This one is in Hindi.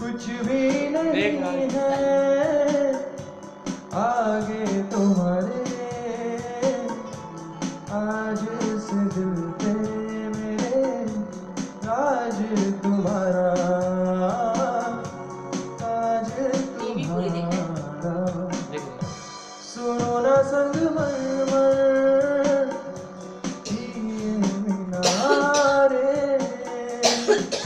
कुछ भी नहीं है। आगे तुम्हारे। आज उस दिल पे मेरे राज तुम्हारा। आज तुम्हारा। सुनो ना संग मन।